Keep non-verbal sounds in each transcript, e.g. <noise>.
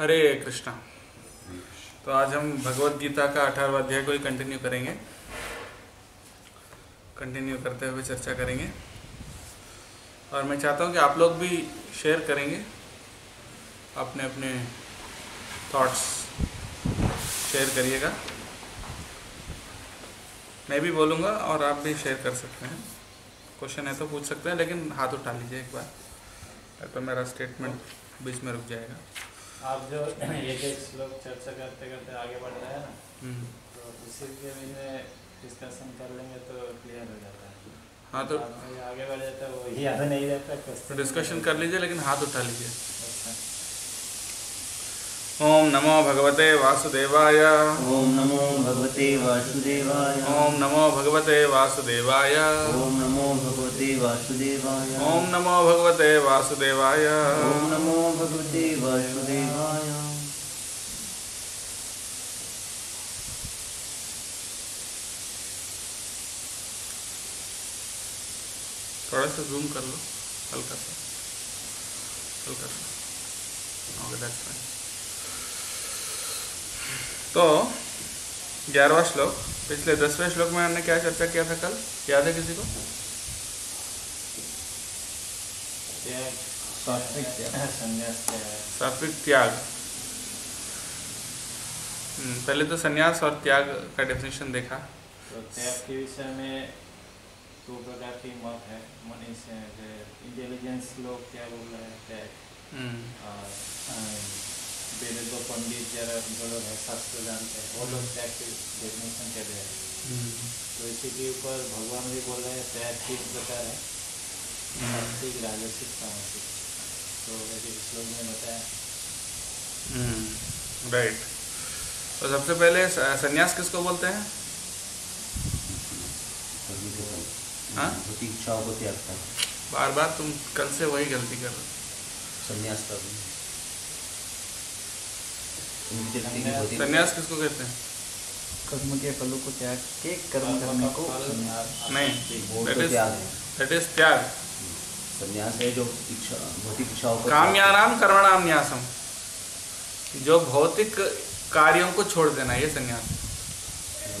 हरे कृष्णा। तो आज हम भगवत गीता का अठारहवा अध्याय को ही कंटिन्यू करेंगे। कंटिन्यू करते हुए चर्चा करेंगे। और मैं चाहता हूँ कि आप लोग भी शेयर करेंगे। अपने अपने थॉट्स शेयर करिएगा। मैं भी बोलूँगा और आप भी शेयर कर सकते हैं। क्वेश्चन है तो पूछ सकते हैं, लेकिन हाथ उठा लीजिए एक बार। तो मेरा स्टेटमेंट बीच में रुक जाएगा। आप जो एक एक श्लोक चर्चा करते करते आगे बढ़ रहे हैं ना हम्म। तो उसी के में डिस्कशन कर लेंगे तो क्लियर हो जाता है हाँ तो आगे बढ़ जाता है वो याद नहीं रहता तो डिस्कशन कर लीजिए लेकिन हाथ उठा लीजिए ओम नमो भगवते वासुदेवाय। ॐ नमो भगवते वासुदेवाय। ओम नमो भगवते वासुदेवाय। ॐ नमो भगवते वासुदेवाय। ओम नमो भगवते वासुदेवाय। ॐ नमो भगवते वासुदेवाय। थोड़ा सा जूम कर लो हल्का सा हल्का सा। ओके दैट्स फाइन तो ग्यारहवा श्लोक। पिछले दसवें श्लोक में हमने क्या चर्चा किया था कल? याद है किसी को? त्याग सात्विक त्याग। है सात्विक त्याग। हम्म, पहले तो संन्यास और त्याग का डेफिनेशन देखा। तो त्याग के विषय में दो प्रकार की मत है। मनीष इंटेलिजेंस लोग क्या बोल रहे हैं त्याग। हम्म, वेद को पंडित जरा जो लोग है शास्त्र जानते हैं। वो लोग त्याग की डेफिनेशन कर रहे हैं। हम्म, तो इसी के ऊपर भगवान भी बोल रहे हैं त्याग तीन प्रकार है। सात्विक राजसिक तामसिक तो यदि श्लोक में बताया। हम्म, राइट तो सबसे पहले स- संन्यास किसको बोलते हैं? हाँ? इच्छाओं को त्याग बार बार तुम कल से वही गलती कर रहे हो। संन्यास की संन्यास किसको कहते हैं? कर्म के फलों को त्याग के कर्म करने को नहीं दैट तो इज़ त्याग दैट इज़ त्याग। संन्यास है जो इच्छा भौतिक इच्छाओं को काम्यानाम कर्मणाम न्यासम जो भौतिक कार्यों को छोड़ देना ये संन्यास।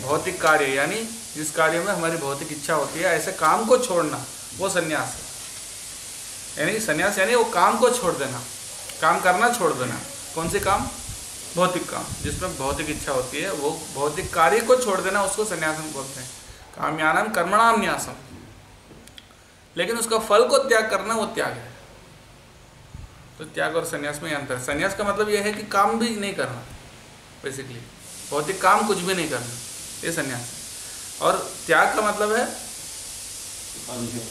भौतिक कार्य यानी जिस कार्य में हमारी भौतिक इच्छा होती है ऐसे काम को छोड़ना वो संन्यास है। यानी संन्यास यानी वो काम को छोड़ देना। काम करना छोड़ देना। कौन से काम? भौतिक काम जिसमें भौतिक इच्छा होती है, वो भौतिक कार्य को छोड़ देना उसको संन्यासम बोलते हैं। काम्यानाम कर्मणाम न्यासम लेकिन उसका फल को त्याग करना वो त्याग है। तो त्याग और संन्यास में अंतर संन्यास का मतलब ये है कि काम भी नहीं करना बेसिकली भौतिक काम कुछ भी नहीं करना, ये संन्यास। और त्याग का मतलब है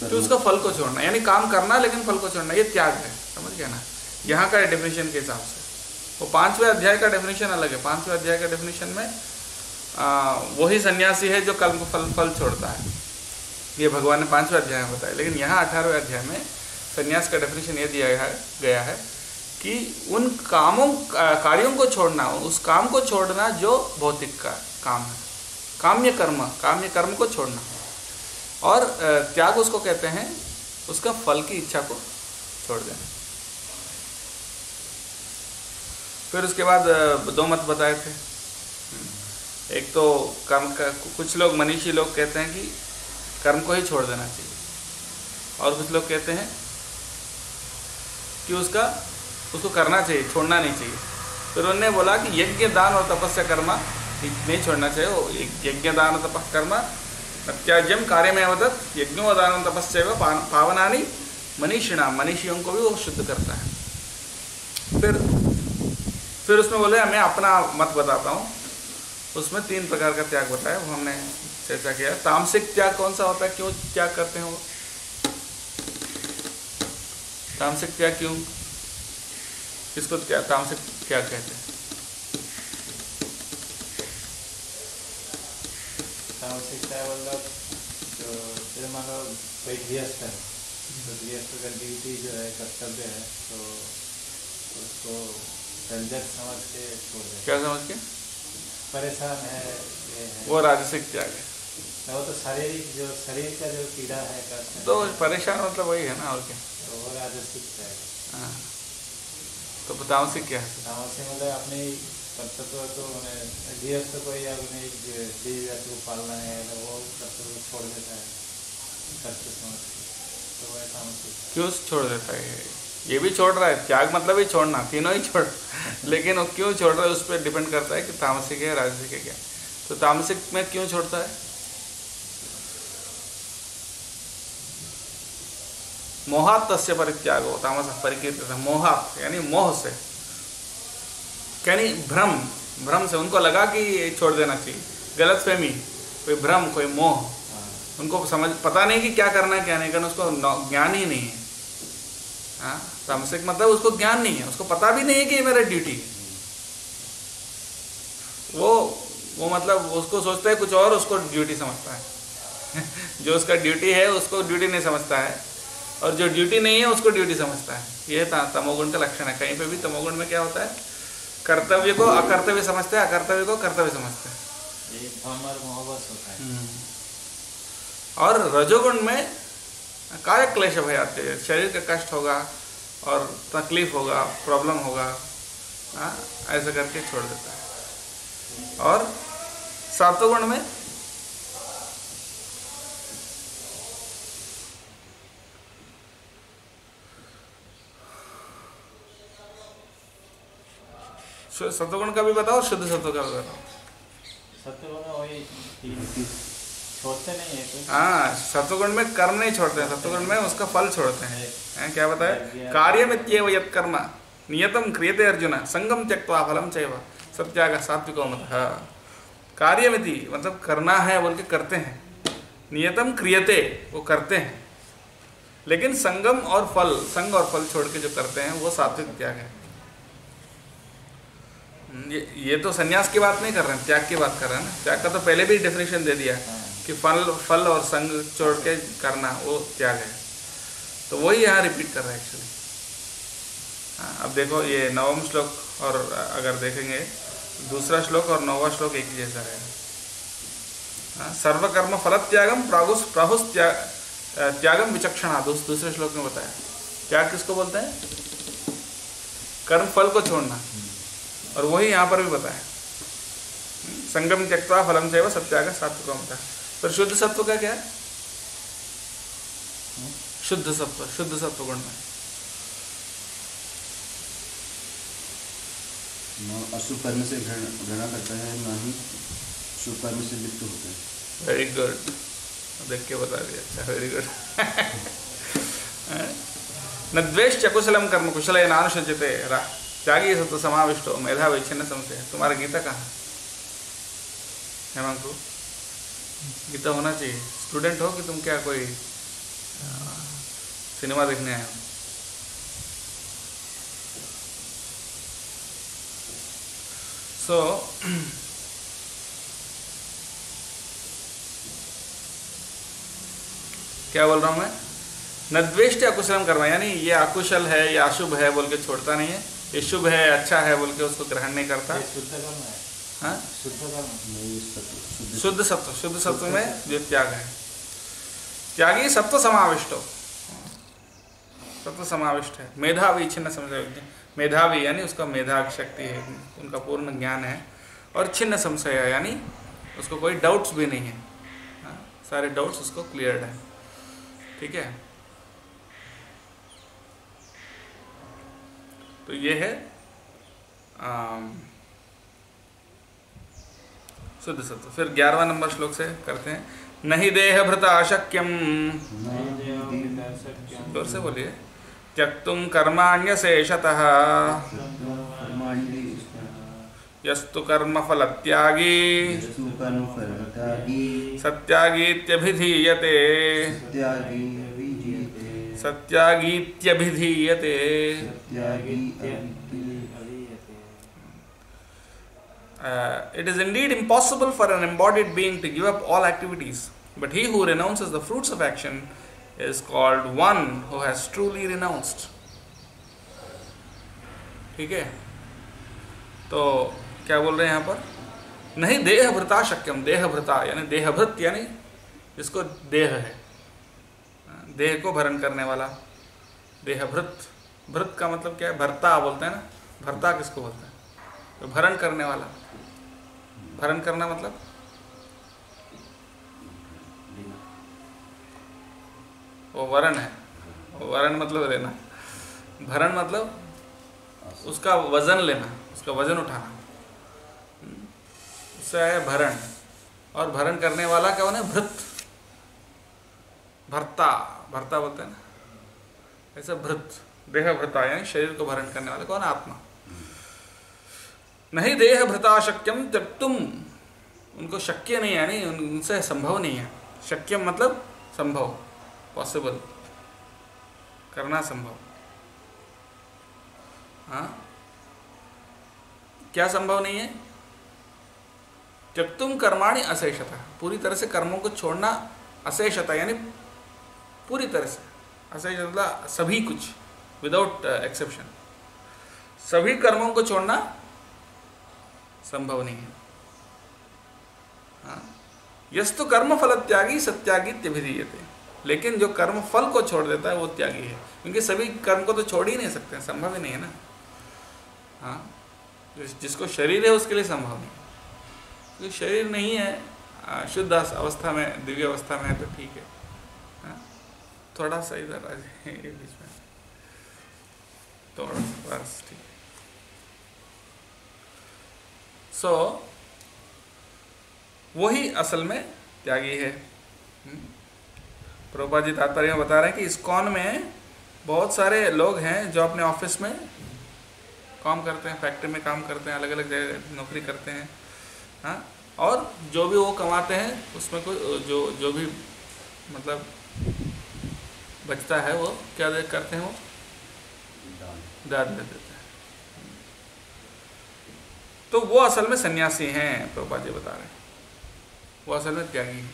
कि उसका फल को छोड़ना, यानी काम करना लेकिन फल को छोड़ना, ये त्याग है, समझ गया ना? यहाँ का डेफिनेशन के हिसाब से। वो पाँचवें अध्याय का डेफिनेशन अलग है। पाँचवें अध्याय का डेफिनेशन में वही सन्यासी है जो कर्म को फल फल छोड़ता है। ये भगवान ने पाँचवें अध्याय में बताया। लेकिन यहाँ अठारहवें अध्याय में सन्यास का डेफिनेशन ये दिया है, गया है कि उन कामों कार्यों को छोड़ना, उस काम को छोड़ना जो भौतिक का काम है। काम्य कर्म काम्य कर्म को छोड़ना। और त्याग उसको कहते हैं, उसका फल की इच्छा को छोड़ देना। फिर उसके बाद दो मत बताए थे। एक तो कर्म का, कुछ लोग मनीषी लोग कहते हैं कि कर्म को ही छोड़ देना चाहिए। और कुछ लोग कहते हैं कि उसका, उसको करना चाहिए, छोड़ना नहीं चाहिए। फिर उन्होंने बोला कि यज्ञ दान और तपस्या कर्मा, नहीं छोड़ना चाहिए। वो यज्ञ दान और तपस्या कर्मा त्याज्यम कार्य में अवदत यज्ञो दान तपस्या व पावनानी मनीषिणा। मनीषियों को भी वो शुद्ध करता है। फिर फिर उसमें बोले, मैं अपना मत बताता हूँ। उसमें तीन प्रकार का त्याग बताया, वो हमने चर्चा किया। तामसिक त्याग कौन सा होता है? क्यों त्याग करते हैं वो? तामसिक त्याग क्यों? किसको त्याग, तामसिक त्याग कहते हैं? तामसिकता मतलब जो, जैसे मान लो कोई गृहस्थ है तो गृहस्थ का ड्यूटी जो है, कर्तव्य है तो उसको रंजक समझ के छोड़ दे। क्या समझ के? परेशान है है। वो राजसिक त्याग है। वो तो शारीरिक जो शरीर का जो पीड़ा है कष्ट तो परेशान मतलब वही है ना और क्या? तो वो राजसिक है। हाँ। तो तामसिक क्या है? तामसिक मतलब अपने कर्तव्य तो गृहस्थ को या अपने देवी जाति को पालना है तो वो कर्तव्य छोड़ देता है। कष्ट समझ तो तामसिक क्यों छोड़ देता है ये भी छोड़ रहा है। त्याग मतलब ही छोड़ना तीनों ही छोड़। लेकिन वो क्यों छोड़ रहा है उस पर डिपेंड करता है कि तामसिक है राजसिक है क्या। तो तामसिक में क्यों छोड़ता है? मोहात तस्य परित्याग हो तामस परिकीर्तित मोहात यानी मोह से। यानी भ्रम भ्रम से। उनको लगा कि ये छोड़ देना चाहिए। गलत फहमी कोई भ्रम कोई मोह। हाँ। उनको समझ पता नहीं कि क्या करना है क्या नहीं करना उसको ज्ञान ही नहीं है। हाँ? तामसिक मतलब उसको ज्ञान नहीं है उसको पता भी नहीं है कि ये मेरा ड्यूटी है। वो वो मतलब उसको सोचता है कुछ और उसको ड्यूटी समझता है। <laughs> जो उसका ड्यूटी है उसको ड्यूटी नहीं समझता है। और जो ड्यूटी नहीं है उसको ड्यूटी समझता है। ये तमोगुण का लक्षण है। कहीं पे भी तमोगुण में क्या होता है? कर्तव्य को अकर्तव्य समझते हैं अकर्तव्य को कर्तव्य समझते हैं। ये भ्रम और मोहबस होता है। और रजोगुण में काय क्लेश भय आते हैं। शरीर का कष्ट होगा और तकलीफ़ होगा प्रॉब्लम होगा हाँ, ऐसा करके छोड़ देता है। और सातों गुण में सत्वगुण का भी बताओ शुद्ध सत्व का भी बताओ। तीन छोड़ते नहीं है हाँ सत्वगुण में कर्म नहीं छोड़ते हैं, सत्वगुण में उसका फल छोड़ते हैं। हैं, क्या बताया? कार्यमित्येव यत् कर्म, नियतम क्रियते अर्जुन, संगम त्यक्त्वा फलम चैव, सत्याग सात्विको मत। कार्यमिति मतलब करना है, बोल के करते हैं। नियतम क्रियते, वो करते हैं। लेकिन संगम और फल, संग और फल छोड़ के जो करते हैं, वो सात्विक त्याग है। ये ये तो सन्यास की बात नहीं कर रहे हैं, त्याग की बात कर रहे हैं ना? त्याग का तो पहले भी डेफिनेशन दे दिया। हाँ कि फल फल और संग छोड़ के करना वो त्याग है। तो वही यहाँ रिपीट कर रहा है एक्चुअली हाँ अब देखो ये नवम श्लोक और अगर देखेंगे दूसरा श्लोक और नौवा श्लोक एक ही जैसा रहेगा हाँ, सर्वकर्म फल त्यागम प्रागुस प्राहुस त्याग त्यागम विचक्षणा दूस, दूसरे श्लोक में बताया। त्याग किसको बोलते हैं? कर्म फल को छोड़ना। और वही यहाँ पर भी बताया। संगम त्यक्ता फलम चैव सत्याग सात्विक मत पर शुद्ध सत्व का क्या है? शुद्ध सत्व शुद्ध सत्व गुण में अशुभ कर्म से घृणा करता है न ही शुभ कर्म से लिप्त होता है। वेरी गुड देख के बता दिया। अच्छा वेरी गुड <laughs> न द्वेष कुशलम कर्म कुशल त्यागी सत्व समाविष्टो मेधा वैच्छिन्न संशय। तुम्हारा गीता कहाँ? है हेमंतु गीता होना चाहिए। स्टूडेंट हो कि तुम क्या कोई सिनेमा देखने आए हो? सो <clears throat> क्या बोल रहा हूँ मैं? न द्वेष्ट अकुशलम कर्म यानी ये अकुशल है, या अशुभ है बोल के छोड़ता नहीं है। ये शुभ है अच्छा है बोल के उसको ग्रहण नहीं करता। ये शुद्ध कर्म है। हाँ? शुद्ध सत्व- शुद्ध सत्व में जो त्याग है। त्यागी सत्व समाविष्ट हो। सत्व समाविष्ट है। मेधावी छिन्न संशय मेधावी यानी उसका मेधा शक्ति है उनका पूर्ण ज्ञान है। और छिन्न संशय यानी उसको कोई डाउट्स भी नहीं है। हाँ, सारे डाउट्स उसको क्लियर्ड है। ठीक है? तो ये है आम, शुद्ध सत्व। फिर ग्यारहवा नंबर श्लोक से करते हैं। नहीं देह भृता अशक्यम ज़ोर से बोलिए। त्यक्तुम कर्माण्यशेषतः। कर्माणि यस्तु कर्म फल त्यागी सत्यागीत्यभिधीयते। सत्यागीत्यभिधीयते त्यागी Uh, it is indeed impossible for an embodied being to give up all activities, but he who renounces the fruits of action is called one who has truly renounced. ठीक है तो क्या बोल रहे हैं यहाँ पर नहीं देह भृता शक्यम देह भृता यानी देहभृत यानी जिसको देह है देह को भरण करने वाला देहभृत भृत का मतलब क्या है भरता बोलते हैं ना भरता किसको बोलते हैं तो भरण करने वाला भरण करना मतलब? वो वरण है। वरण मतलब लेना भरण मतलब उसका वज़न लेना, उसका वज़न उठाना। उससे है भरण। और भरण करने वाला क्या है? भृत। भरता। भरता बोलते हैं ना। ऐसा भृत। देह भृता यानी शरीर को भरण करने वाला। कौन है? आत्मा। नहीं देह भृता शक्यम त्यक्तुम उनको शक्य नहीं है उन- उनसे संभव नहीं है। शक्यम मतलब संभव पॉसिबल करना संभव। हाँ? क्या संभव नहीं है? त्यक्तुम कर्माणि अशेषता। पूरी तरह से कर्मों को छोड़ना अशेषता, यानी पूरी तरह से। अशेषता सभी कुछ विदाउट एक्सेप्शन सभी कर्मों को छोड़ना संभव नहीं है। हाँ। यस्तु कर्म फल त्यागी सत्यागी त्यभिधीयते लेकिन जो कर्म फल को छोड़ देता है, वो त्यागी है। क्योंकि सभी कर्म को तो छोड़ ही नहीं सकते संभव ही नहीं है ना। हाँ। जिसको शरीर है, उसके लिए संभव नहीं क्योंकि शरीर नहीं है शुद्ध अवस्था में, दिव्य अवस्था में है तो ठीक है। हाँ? थोड़ा सा इधर आ जाए बीच में। थोड़ा सा बस, ठीक है सो वही असल में त्यागी है। हम्म। जी तात्पर्य बता रहे हैं कि इस्कॉन में बहुत सारे लोग हैं जो अपने ऑफ़िस में काम करते हैं, फैक्ट्री में काम करते हैं अलग अलग जगह नौकरी करते हैं हाँ? और जो भी वो कमाते हैं, उसमें कोई, जो जो भी मतलब बचता है वो, क्या करते हैं वो? दान। देते तो वो असल में सन्यासी हैं प्रभुपाद जी बता रहे हैं। वो असल में त्यागी है।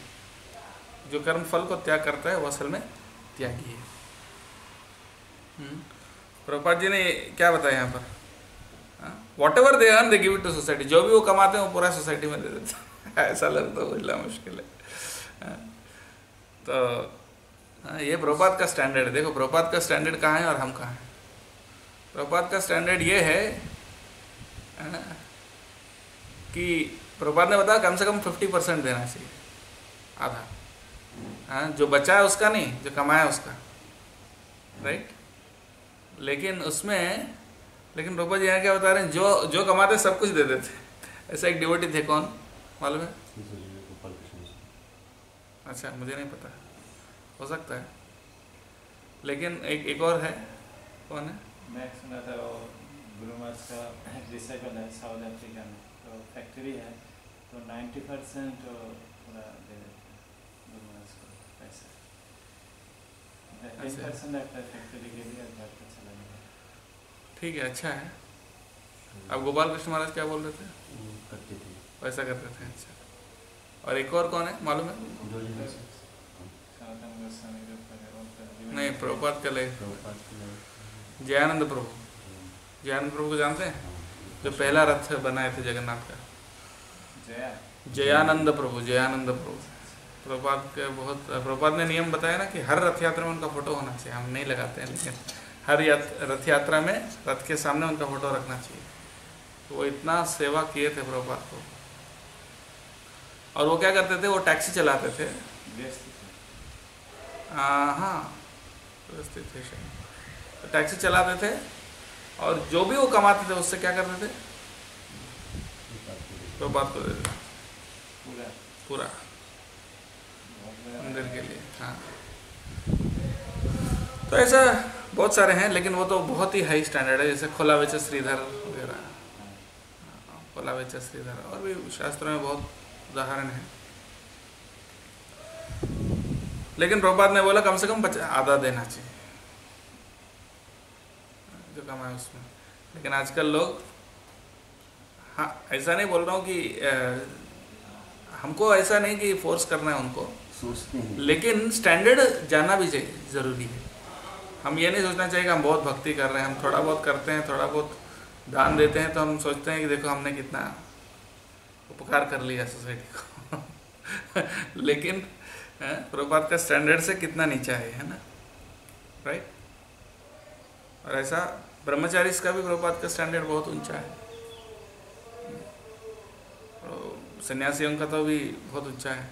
जो कर्म फल को त्याग करता है वो असल में त्यागी है। हम्म। प्रभुपाद जी ने क्या बताया यहाँ पर? Whatever they earn they give to society जो भी वो कमाते हैं वो पूरा सोसाइटी में दे देते हैं। <laughs> ऐसा लग तो बोलना मुश्किल है। हाँ। तो हाँ, ये प्रभुपाद का स्टैंडर्ड देखो प्रभुपाद का स्टैंडर्ड कहाँ है और हम कहाँ हैं? प्रभुपाद का स्टैंडर्ड ये हाँ, कि प्रभुपाद ने बताया कम से कम फिफ्टी परसेंट देना चाहिए, आधा। हाँ जो बचा है उसका नहीं, जो कमाया उसका। राइट लेकिन उसमें, लेकिन रूपा जी यहाँ क्या बता रहे हैं, जो जो कमाते सब कुछ दे देते। ऐसा एक डिवोटी थे कौन? मालूम है? अच्छा मुझे नहीं पता। हो सकता है। लेकिन एक एक और है। कौन है? मैं सुना था वो का <laughs> है साउथ अफ्रीका में। फैक्ट्री है तो 90 परसेंट पूरा दे देते हैं टेन अच्छा। परसेंट लगता है फैक्ट्री के लिए घर पे चला गया ठीक है अच्छा है। अब गोपाल कृष्ण महाराज क्या बोल रहे थे? करते थे। वैसा करते थे अच्छा। और एक और कौन है मालूम है? है जीवन नहीं प्रभुपाद के लिए के लिए जयानंद प्रभु। जयानंद प्रभु को जानते हैं। जो पहला रथ बनाए थे जगन्नाथ का। जयानंद प्रभु जयानंद प्रभु। प्रभुपाद के बहुत प्रभुपाद ने नियम बताया ना कि हर रथ यात्रा में उनका फ़ोटो होना चाहिए। हम नहीं लगाते हैं लेकिन हर यात, रथ यात्रा में रथ के सामने उनका फ़ोटो रखना चाहिए। तो वो इतना सेवा किए थे प्रभुपाद को। और वो क्या करते थे? वो टैक्सी चलाते थे। आ, हाँ व्यवस्थित थे शायद तो टैक्सी चलाते थे। और जो भी वो कमाते थे उससे क्या करते थे? प्रभुपाद को देते पूरा। पूरा। मंदिर के लिए हाँ। तो ऐसा बहुत सारे हैं लेकिन वो तो बहुत ही हाई स्टैंडर्ड है जैसे खोला बेचा श्रीधर वगैरह। हाँ, खोला बेचा श्रीधर और भी शास्त्रों में बहुत उदाहरण है। लेकिन प्रभुपाद ने बोला कम से कम आधा देना चाहिए। जो कमाए उसमें। लेकिन आजकल लोग हाँ ऐसा नहीं बोल रहा हूँ कि अ, हमको ऐसा नहीं कि फोर्स करना है उनको। सोचते हैं। लेकिन स्टैंडर्ड जानना भी चाहिए ज़रूरी है। हम ये नहीं सोचना चाहिए कि हम बहुत भक्ति कर रहे हैं हम थोड़ा बहुत करते हैं थोड़ा बहुत दान देते हैं तो हम सोचते हैं कि देखो हमने कितना उपकार कर लिया सोसाइटी को। <laughs> लेकिन प्रभुपाद का स्टैंडर्ड से कितना नीचा है है ना? राइट और ऐसा ब्रह्मचारी का भी प्रभुपाद का स्टैंडर्ड बहुत ऊँचा है। सन्यासियों का तो भी बहुत ऊँचा है।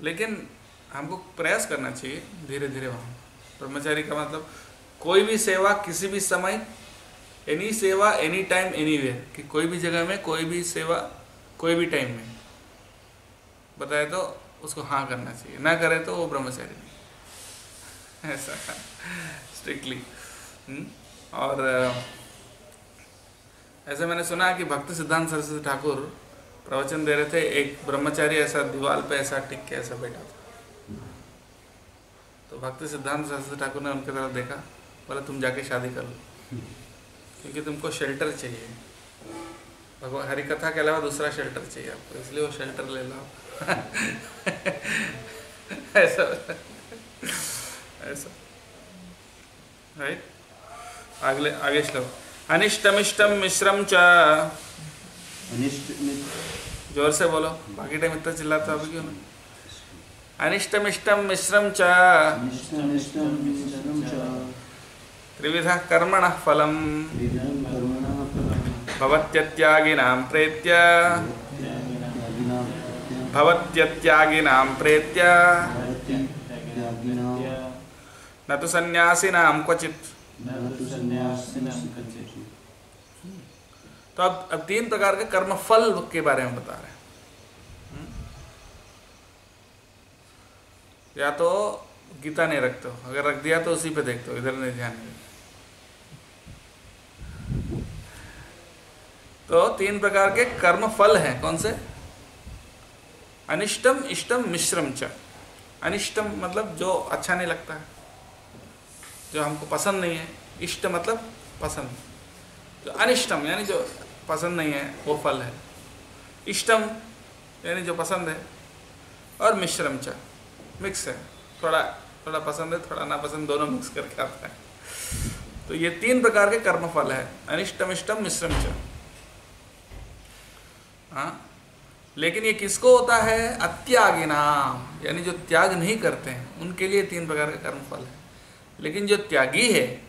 लेकिन हमको प्रयास करना चाहिए धीरे धीरे वहाँ। ब्रह्मचारी का मतलब कोई भी सेवा, किसी भी समय एनी सेवा एनी टाइम एनी वेयर कि कोई भी जगह में, कोई भी सेवा, कोई भी टाइम में। बताए तो उसको हाँ करना चाहिए। ना करे तो वो ब्रह्मचारी ऐसा स्ट्रिक्टली और ऐसे मैंने सुना कि भक्ति सिद्धांत सरस्वती ठाकुर प्रवचन दे रहे थे, एक ब्रह्मचारी ऐसा दीवार पे ऐसा टिक के ऐसा बैठा था। तो भक्ति सिद्धांत सरस्वती ठाकुर ने उनके तरफ़ देखा, बोला, तुम जाके शादी कर लो, क्योंकि तुमको शेल्टर चाहिए। भगवान हरि कथा के अलावा दूसरा शेल्टर चाहिए आपको, इसलिए वो शेल्टर ले लो <laughs> ऐसा। ऐसा। राइट अगले आगे श्लोक। अनिष्टमिष्टम मिश्रम च। अनिष्ट ज़ोर से बोलो। बाकी टाइम इतना चिल्लाता अभी क्यों अनिष्टमिष्टम मिश्रम च। त्रिविध कर्मण फलम। भवत्यत्यागिनां प्रेत्य। भवत्यत्यागिनां प्रेत्य। न तो सन्यासिनां क्वचित्। न तु तो अब अब तीन प्रकार के कर्म फल के बारे में बता रहे हैं। हम्म? या तो गीता नहीं रखते हो। अगर रख दिया तो उसी पे देखते हो इधर नहीं ध्यान नहीं तो तीन प्रकार के कर्म फल हैं। कौन से? अनिष्टम इष्टम मिश्रम च। अनिष्टम मतलब जो अच्छा नहीं लगता। है जो हमको पसंद नहीं है, इष्ट मतलब पसंद। जो अनिष्टम, यानी जो पसंद नहीं है, वो फल है। इष्टम, यानी जो पसंद है, और मिश्रम च। मिक्स है। थोड़ा थोड़ा पसंद है, थोड़ा नापसंद, दोनों मिक्स करके आता है। तो ये तीन प्रकार के कर्म फल है। अनिष्टम, इष्टम, मिश्रम च। हाँ? लेकिन ये किसको होता है? अत्यागिनाम। यानी जो त्याग नहीं करते हैं, उनके लिए तीन प्रकार का कर्म फल है। लेकिन जो त्यागी है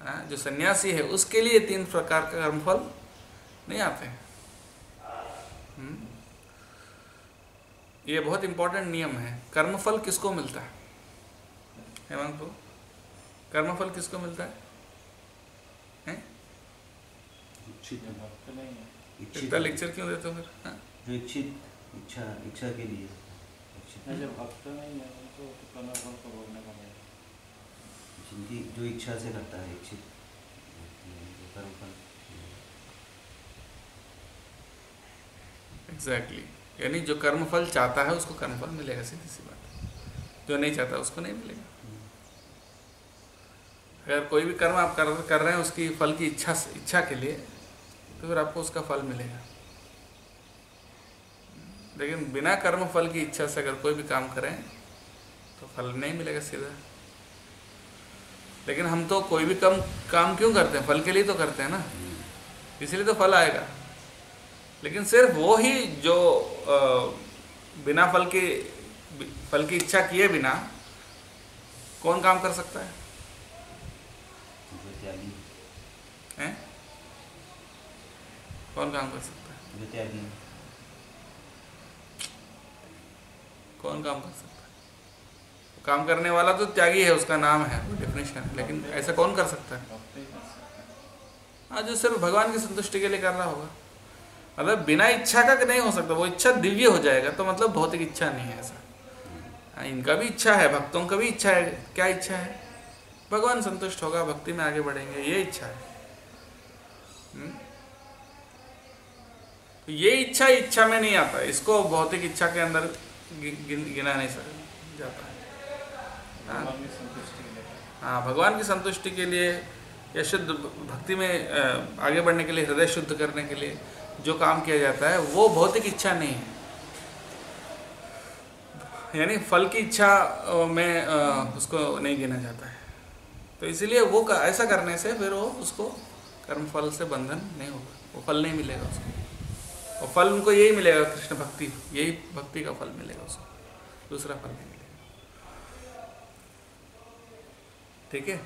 हाँ, जो सन्यासी है उसके लिए तीन प्रकार का कर्मफल नहीं आते हैं। हम्म? ये बहुत इंपॉर्टेंट नियम है। कर्मफल किसको मिलता है? हेमंत को कर्मफल किसको मिलता है? हैं? इच्छित है इच्छित लेक्चर क्यों देते हो फिर? हाँ? इच्छित इच्छा इच्छा के लिए। जिनकी जो इच्छा से करता है इच्छित जो कर्म फल। एग्जैक्टली यानी जो कर्मफल चाहता है उसको कर्मफल मिलेगा सीधी सी बात जो नहीं चाहता उसको नहीं मिलेगा। अगर कोई भी कर्म आप कर कर रहे हैं उसकी फल की इच्छा इच्छा के लिए तो फिर आपको उसका फल मिलेगा। लेकिन बिना कर्म फल की इच्छा से अगर कोई भी काम करें तो फल नहीं मिलेगा सीधा। लेकिन हम तो कोई भी कम काम क्यों करते हैं? फल के लिए तो करते हैं ना। इसलिए तो फल आएगा। लेकिन सिर्फ़ वो ही जो अ, बिना फल के फल की इच्छा किए बिना कौन काम कर सकता है? हैं? कौन काम कर सकता है जो त्यागी कौन काम कर सकता है? काम करने वाला तो त्यागी है, उसका नाम है डेफिनेशन लेकिन ऐसा कौन कर सकता है? ही, जो सिर्फ़ भगवान की संतुष्टि के लिए कर रहा होगा। मतलब बिना इच्छा का नहीं हो सकता, वो इच्छा दिव्य हो जाएगा तो मतलब भौतिक इच्छा नहीं है ऐसा। हाँ इनका भी इच्छा है, भक्तों का भी इच्छा है, क्या इच्छा है? भगवान संतुष्ट होगा, भक्ति में आगे बढ़ेंगे, ये इच्छा है। हम्म? तो ये इच्छा इच्छा में नहीं आता, इसको भौतिक इच्छा के अंदर गिन- नहीं सकता जाता है। हाँ। भगवान की संतुष्टि के लिए। हाँ भगवान की संतुष्टि के लिए या शुद्ध भक्ति में आगे बढ़ने के लिए हृदय शुद्ध करने के लिए जो काम किया जाता है वो भौतिक इच्छा नहीं है। यानी फल की इच्छा में उसको नहीं गिना जाता है। तो इसीलिए वो ऐसा करने से फिर वो उसको कर्म फल से बंधन नहीं होगा वो फल नहीं मिलेगा उसको। और फल उनको यही मिलेगा कृष्ण भक्ति। यही भक्ति का फल मिलेगा उसको दूसरा फल नहीं मिलेगा। ठीक है?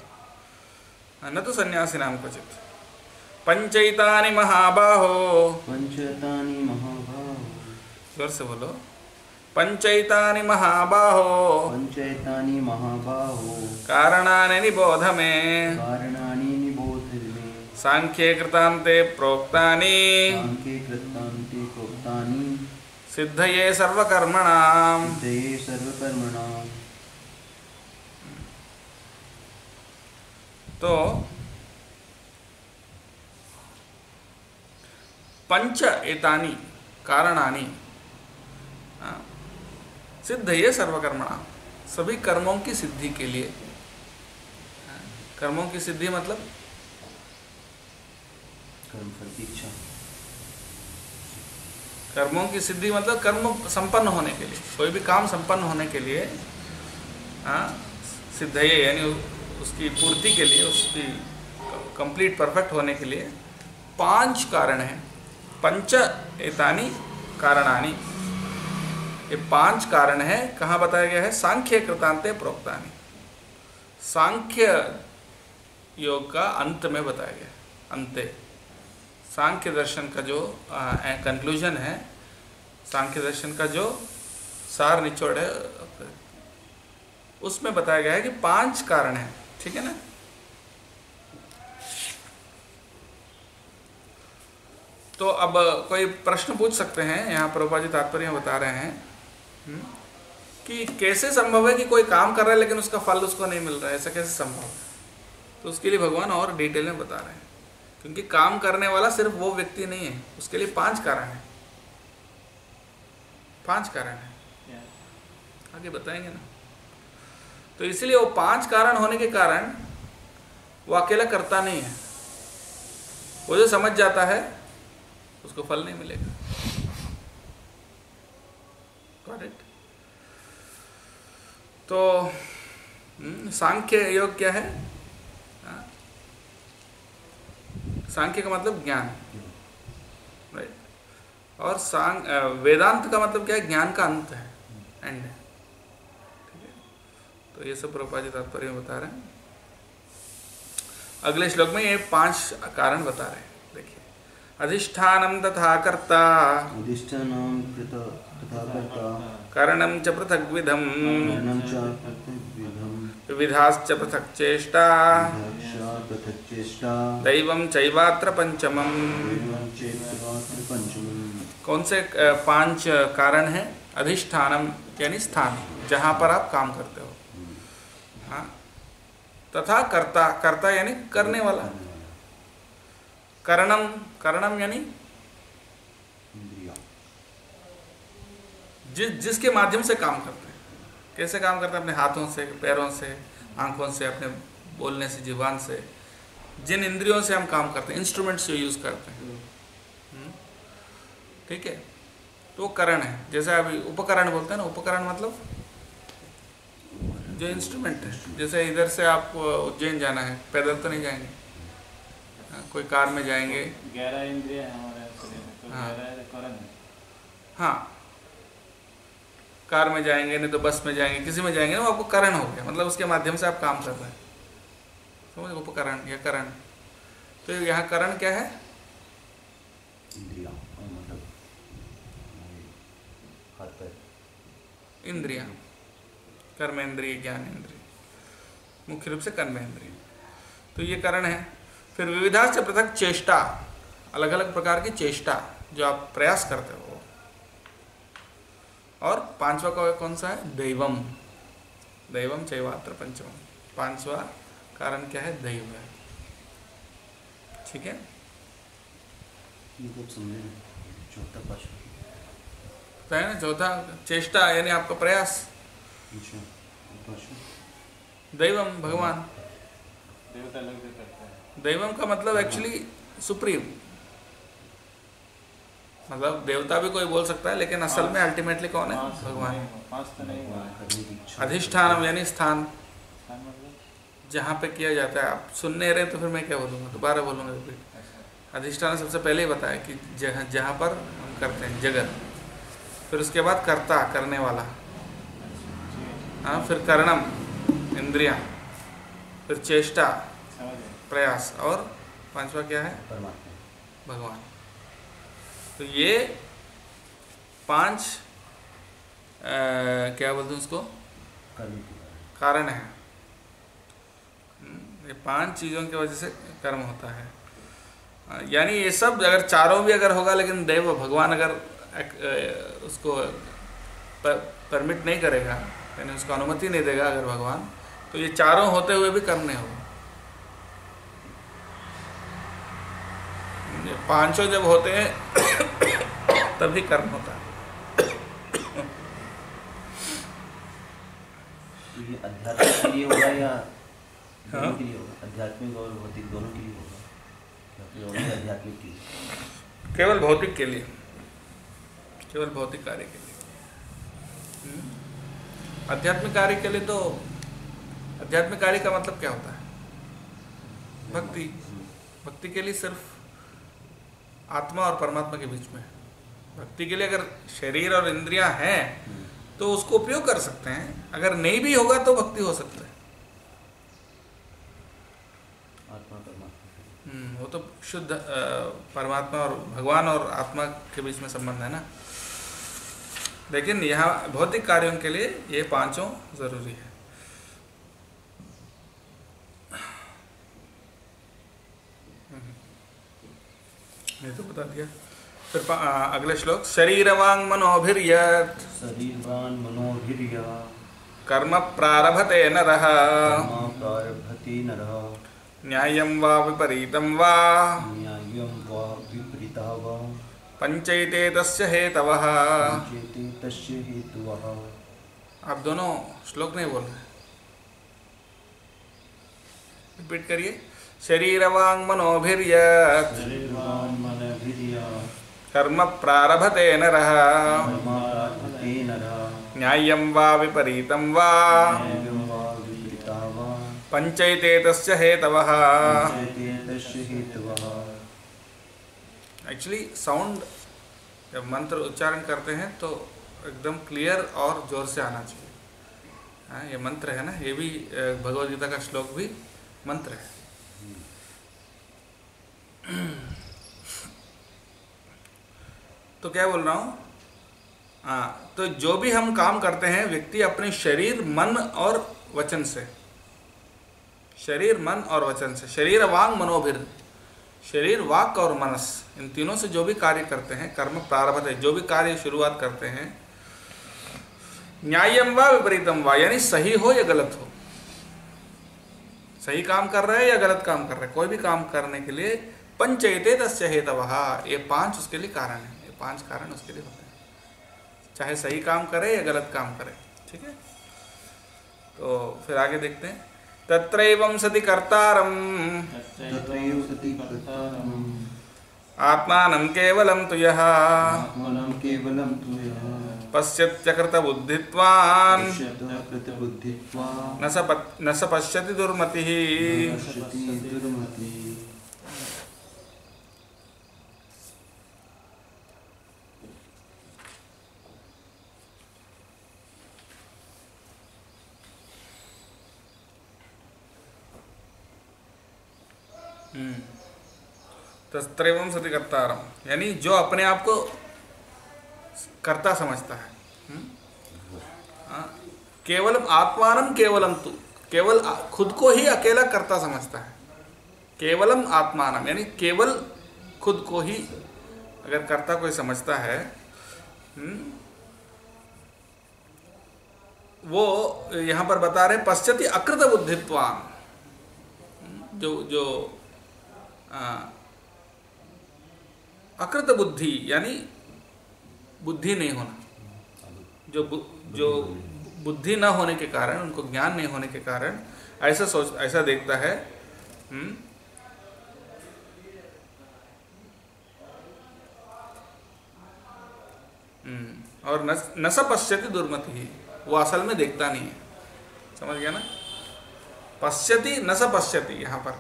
न तो सन्यासी नाम क्वचित। पंचैतानि महाबाहो। पंचतानि महाभाव ज़ोर से बोलो। पंचैतानि महाबाहो। पंचैतानि महाबाहो। कारणानि निबोध मे। कारणानि मे सांख्ये कृतान्ते प्रोक्तानि। सांख्येकृतान्ते प्रोक्तानि। सिद्धये सर्वकर्मणाम्। सिद्धये सर्वकर्मणाम्। तो पंच एतानी कारणानी सिद्ध ये सर्वकर्मणा सभी कर्मों की सिद्धि के लिए। कर्मों की सिद्धि मतलब कर्म फल की इच्छा। कर्मों की सिद्धि मतलब कर्म संपन्न होने के लिए। कोई भी काम संपन्न होने के लिए हाँ सिद्ध यानी उसकी पूर्ति के लिए, उसकी कंप्लीट परफेक्ट होने के लिए पाँच कारण हैं। पंच एतानी कारणानी। ये पाँच कारण है, कहाँ बताया गया है? सांख्य कृतांते प्रोक्तानी। सांख्य योग का अंत में बताया गया है, अंते। सांख्य दर्शन का जो कंक्लूजन है सांख्य दर्शन का जो सार निचोड़ है उसमें बताया गया है कि पाँच कारण हैं ठीक है ना? तो अब कोई प्रश्न पूछ सकते हैं यहाँ प्रभुपा जी तात्पर्य बता रहे हैं हम्म, कि कैसे संभव है कि कोई काम कर रहा है लेकिन उसका फल उसको नहीं मिल रहा है ऐसा कैसे संभव है? तो उसके लिए भगवान और डिटेल में बता रहे हैं। क्योंकि काम करने वाला सिर्फ़ वो व्यक्ति नहीं है। उसके लिए पाँच कारण है। पाँच कारण है। आगे बताएँगे ना। तो इसलिए वो पाँच कारण होने के कारण वो अकेला करता नहीं है। वो जो समझ जाता है उसको फल नहीं मिलेगा। It? तो हम्म, सांख्य योग क्या हाँ? सांख्य का मतलब ज्ञान। राइट और सांग वेदांत का मतलब क्या है? ज्ञान का अंत है। एंड है। ठीक है? तो ये सब प्रभुपाद जी तात्पर्य बता रहे हैं। अगले श्लोक में ये पाँच कारण बता रहे हैं। देखिए। अधिष्ठानम तथा कर्ता। अधिष्ठानं तथा कर्ता। करणं च च पृथग्विधं विविधाश्च पृथक् चेष्टा। विधाक्षा पृथक् चेष्टा दैवं चैवात्र पञ्चमम् कौन से पाँच कारण हैं? अधिष्ठानम यानी स्थान जहाँ पर आप काम करते हो। हाँ। तथा कर्ता कर्ता यानी करने वाला। करणम करणम यानी जिस जिसके माध्यम से काम करते हैं। कैसे काम करते हैं? अपने हाथों से पैरों से आँखों से अपने बोलने से जीवान से। जिन इंद्रियों से हम काम करते हैं इंस्ट्रूमेंट्स जो यूज़ करते हैं। हम्म? ठीक है? तो करण है। जैसे अभी उपकरण बोलते हैं ना उपकरण मतलब? जो इंस्ट्रूमेंट है। जैसे इधर से आप उज्जैन जाना है पैदल तो नहीं जाएँगे? कोई कार में जाएँगे। ग्यारह इंद्रिय है तो हाँ। ग्यारह करण है हाँ कार में जाएँगे नहीं तो बस में जाएँगे किसी में जाएँगे ना वो आपको करण हो गया। मतलब उसके माध्यम से आप काम कर रहे हैं। समझ उपकरण या करण। तो यहाँ करण क्या है? इंद्रिया मतलब पैर इंद्रिया कर्म इंद्रिय। ज्ञान इंद्रिय मुख्य रूप से कर्म इंद्रिय तो ये करण है। फिर विविधा से पृथक चेष्टा। अलग अलग प्रकार की चेष्टा जो आप प्रयास करते हो। और पांचवा का कौन सा है? दैवम। दैवम चैवात्र पंचम पांचवा कारण क्या है? दैव है। ठीक है? चौथा पाँचवा तो है ना चौथा चेष्टा यानी आपका प्रयास। अच्छा दैवम भगवान। दैवम का मतलब एक्चुअली सुप्रीम। मतलब देवता भी कोई बोल सकता है लेकिन असल में अल्टीमेटली कौन है? तो भगवान। तो अधिष्ठान यानी स्थान। मतलब? जहाँ पे किया जाता है। आप सुन नहीं रहे तो फिर मैं क्या बोलूँगा? दोबारा बोलूँगा रिपीट अच्छा। अधिष्ठान सबसे पहले ही बताया कि जहाँ जहाँ पर हम करते हैं जगत। फिर उसके बाद कर्ता करने वाला हाँ फिर करणम इंद्रिया। फिर चेष्टा प्रयास। और पांचवा क्या है? परमात्मा। भगवान। तो ये पाँच अ, क्या बोलते हैं उसको? कारण है। हम्म, ये पाँच चीज़ों की वजह से कर्म होता है। यानी ये सब अगर चारों भी अगर होगा लेकिन देव भगवान अगर एक, अ, उसको परमिट नहीं करेगा यानी उसको अनुमति नहीं देगा अगर भगवान तो ये चारों होते हुए भी कर्म नहीं होगा। पाँचों जब होते हैं तभी कर्म होता है। तो ये अध्यात्म के लिए होगा या हाँ? के लिए होगा? आध्यात्मिक और भौतिक दोनों के लिए होगा? या फिर ओनली आध्यात्मिक के लिए? केवल भौतिक के लिए। केवल भौतिक कार्य के लिए। हम्म। आध्यात्मिक कार्य के लिए तो आध्यात्मिक कार्य का मतलब क्या होता है? भक्ति। भक्ति के लिए सिर्फ़ आत्मा और परमात्मा के बीच में। भक्ति के लिए अगर शरीर और इंद्रियाँ हैं तो उसको उपयोग कर सकते हैं। अगर नहीं भी होगा तो भक्ति हो सकता है। आत्मा परमात्मा हम्म, वो तो शुद्ध परमात्मा और भगवान और आत्मा के बीच में संबंध है ना। लेकिन यहाँ भौतिक कार्यों के लिए ये पाँचों ज़रूरी है। ये तो बता दिया। फिर अगले श्लोक शरीर वांग मनोभिर्यत। शरीरवान मनोभिर्या कर्म प्रारभते नरः। कर्मा प्रारभते नरः। न्यायं वा विपरीतं वा। न्याय्यं वा विपरीतः वा। पंचैते तस्य हेतवः। चेते तस्य हेतुवः। आप दोनों श्लोक नहीं बोल रहे। रिपीट करिए। शरीर वांग मनोभिर्यत शरीरवान मनोभिर्या। कर्म प्रारभते नरः। न्याय्यं वा विपरीतं वा। हेतवः। एक्चुअली साउंड जब मंत्र उच्चारण करते हैं तो एकदम क्लियर और ज़ोर से आना चाहिए। हाँ ये मंत्र है ना ये भी अ, भगवद गीता का श्लोक भी मंत्र है। तो क्या बोल रहा हूँ? हाँ तो जो भी हम काम करते हैं, व्यक्ति अपने शरीर, मन और वचन से। शरीर, मन और वचन से। शरीर, वांग, मनोभिर। शरीर, वाक और मनस। इन तीनों से जो भी कार्य करते हैं, कर्म प्रारंभ है। जो भी कार्य शुरुआत करते हैं, न्यायम व विपरीतम वा, यानी सही हो या गलत हो। सही काम कर रहे हैं या गलत काम कर रहे हैं? कोई भी काम करने के लिए पंचयते तस्य हेतव। ये पाँच उसके लिए कारण है। ये पाँच कारण उसके लिए होते हैं। चाहे सही काम करे या गलत काम करे ठीक है? तो फिर आगे देखते हैं। तत्रैवं सति कर्तारम्। तत्रैव सति कर्तारम्। आत्मानं केवलं तु यः आत्मनं केवलं यः पश्यत्यकृतबुद्धित्वान्। न स पश्यति दुर्मतिः। पश्यति दुर्मति तस्त्रैवं सति कर्तारम यानी जो अपने आप को कर्ता समझता है। हम्म? हाँ, केवलम आत्मानम केवलम तू। केवल खुद को ही अकेला कर्ता समझता है। केवलम आत्मानम यानी केवल खुद को ही अगर कर्ता कोई समझता है हम्म, वो यहाँ पर बता रहे पश्चाति अकृत बुद्धित्वान। जो जो आ, अकृत बुद्धि यानी बुद्धि नहीं होना। जो बु, जो बुद्धि न होने के कारण उनको ज्ञान नहीं होने के कारण ऐसा सोच ऐसा देखता है हम्म, हम्म, और न स पश्यति दुर्मति ही वो असल में देखता नहीं है। समझ गया ना? पश्यति न स पश्यति यहाँ पर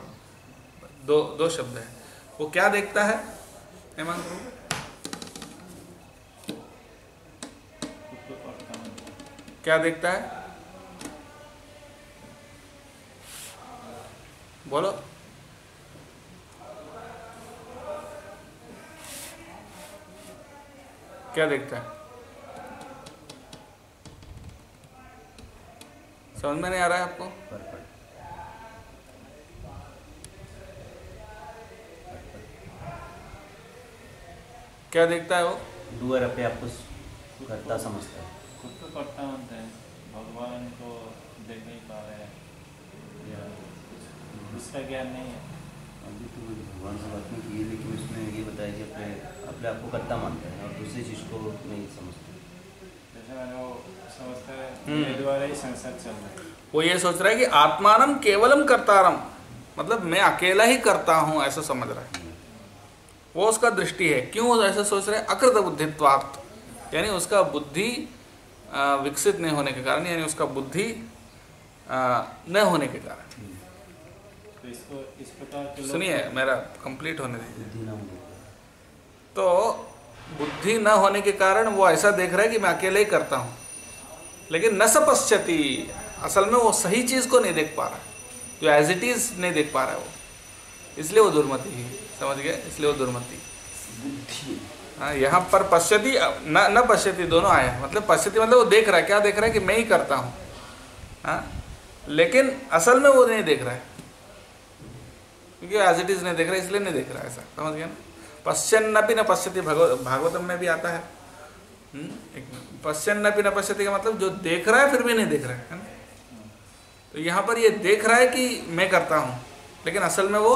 दो दो शब्द है। वो क्या देखता है? क्या देखता है? बोलो। क्या देखता है? समझ में नहीं आ रहा है आपको? क्या देखता है वो? डूअर अपने आप को करता समझता है। खुद को करता मानते हैं। भगवान को देख नहीं पा रहे हैं। उसका ज्ञान नहीं है। अभी तो मुझे भगवान से बात नहीं की है, लेकिन उसने ये बताया कि अपने अपने आप को करता मानता है और दूसरी चीज़ को नहीं समझता। जैसे मैंने वो समझता है हम्म। द्वारा ही संसार चल रहा है। वो ये सोच रहा है कि आत्मानम केवलम करतारम। मतलब मैं अकेला ही करता हूँ ऐसा समझ रहा है। वो उसका दृष्टि है। क्यों ऐसा सोच रहे है? अकृत बुद्धित्वार्थ यानी उसका बुद्धि विकसित नहीं होने के कारण यानी उसका बुद्धि न होने के कारण। तो सुनिए मेरा कंप्लीट होने दीजिए। तो बुद्धि न होने के कारण वो ऐसा देख रहा है कि मैं अकेले ही करता हूँ। लेकिन न सपश्यति। असल में वो सही चीज़ को नहीं देख पा रहा है। जो एज इट इज़ नहीं देख पा रहा है वो। इसलिए वो दुर्मति है। समझ गए? इसलिए वो दुर्मति। बुद्धि। हाँ यहाँ पर पश्यति न न पश्यति दोनों आए हैं। मतलब पश्यति मतलब वो देख रहा है। क्या देख रहा है कि मैं ही करता हूँ? हाँ? लेकिन असल में वो नहीं देख रहा है। क्योंकि एज इट इज़ नहीं देख रहा है इसलिए नहीं देख रहा है ऐसा। समझ गया ना? पश्यन्नपि न पश्यति भगवत भागवतम में भी आता है। हम्म, एक मिनट। न पश्यति का मतलब जो देख रहा है फिर भी नहीं देख रहा है है ना? तो यहाँ पर ये देख रहा है कि मैं करता हूँ लेकिन असल में वो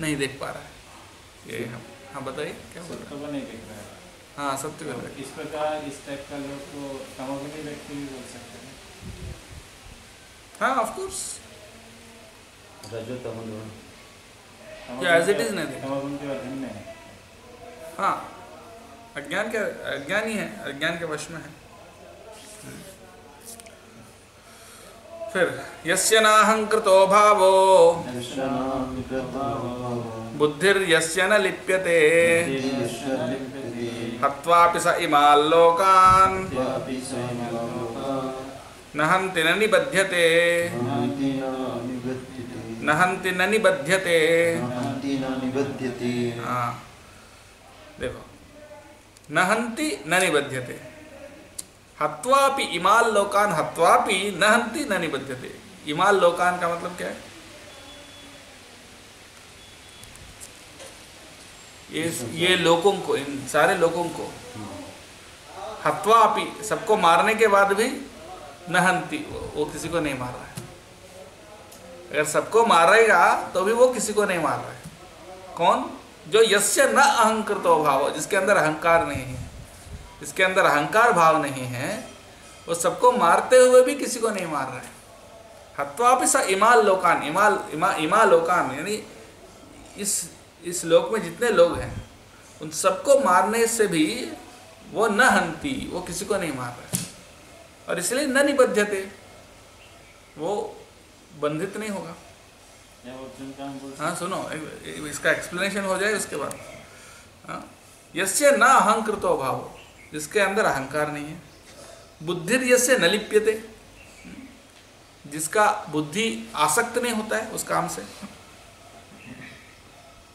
नहीं देख पा रहा है। ये हम हाँ बताइए क्या बोल रहे हैं? सत्य को नहीं देख रहा है। हाँ सत्य कर तो रहे इस प्रकार इस टाइप का लोग को तमोगुणी व्यक्ति भी बोल सकते हैं। हाँ ऑफ़ कोर्स रजो तमो दोनों क्या as it is नहीं देखा? तमोगुण के अधीन में है। हाँ अज्ञान के अज्ञान ही है अज्ञान के वश में है। फिर, यस्य नाहंकृतो भावो। बुद्धिर्यस्य न लिप्यते। हत्वापि स इमाल्लोकान् न हन्ति न निबध्यते। न हन्ति न निबध्यते। देखो। न हन्ति न निबध्यते। हत्वापि इमाल लोकान हत्वापि न हन्ति न निबध्यते। इमाल लोकान का मतलब क्या है? ये ये लोगों को इन सारे लोगों को। हत्वापि सबको मारने के बाद भी न हन्ति वो, वो किसी को नहीं मार रहा है। अगर सबको मारेगा तो भी वो किसी को नहीं मार रहा है। कौन? जो यस्य न अहंकृतो भाव जिसके अंदर अहंकार नहीं है। जिसके अंदर अहंकार भाव नहीं है वो सबको मारते हुए भी किसी को नहीं मार रहा। है हत्वापि स इमाल लोकान इमाल इमा इमा लोकान यानी इस इस लोक में जितने लोग हैं उन सबको मारने से भी वो न हंती वो किसी को नहीं मार रहा। है और इसलिए न निबध्यते वो बंधित नहीं होगा। हाँ सुनो इसका एक्सप्लेनेशन हो जाए उसके बाद। हाँ यस्य न अहंकृतो भाव। जिसके अंदर अहंकार नहीं है। बुद्धिर यस्य न लिप्यते जिसका बुद्धि आसक्त नहीं होता है, उस काम से।